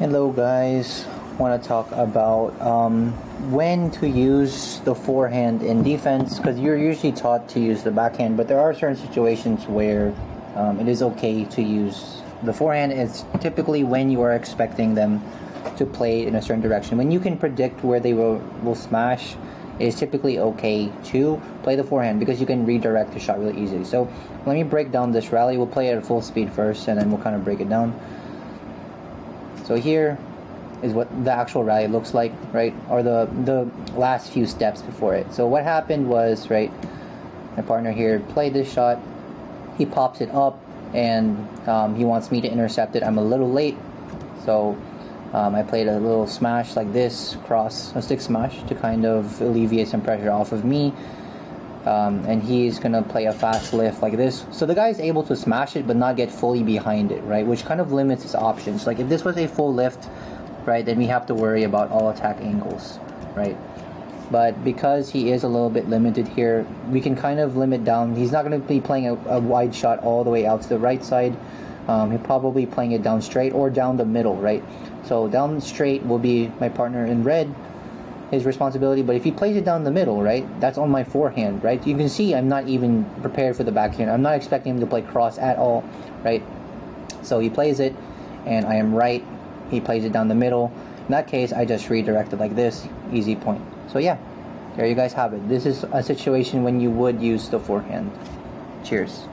Hello guys, want to talk about um, when to use the forehand in defense because you're usually taught to use the backhand, but there are certain situations where um, it is okay to use the forehand. It's typically when you are expecting them to play in a certain direction. When you can predict where they will, will smash, it's typically okay to play the forehand because you can redirect the shot really easily. So let me break down this rally. We'll play it at full speed first and then we'll kind of break it down. So here is what the actual rally looks like, right? Or the, the last few steps before it. So what happened was, right, my partner here played this shot. He pops it up and um, he wants me to intercept it. I'm a little late. So um, I played a little smash like this, cross, a stick smash to kind of alleviate some pressure off of me. Um, and he's gonna play a fast lift like this. So the guy is able to smash it but not get fully behind it, right? Which kind of limits his options. Like if this was a full lift, right, then we have to worry about all attack angles, right? But because he is a little bit limited here, we can kind of limit down. He's not to be playing a, a, wide shot all the way out to the right side. Um, he'll probably playing it down straight or down the middle, right? So down straight will be my partner in red his responsibility. But if he plays it down the middle, right, that's on my forehand, right? You can see I'm not even prepared for the backhand. I'm not expecting him to play cross at all, right? So he plays it, and I am right. He plays it down the middle. In that case, I just redirect it like this, easy point. So yeah, there you guys have it. This is a situation when you would use the forehand. Cheers.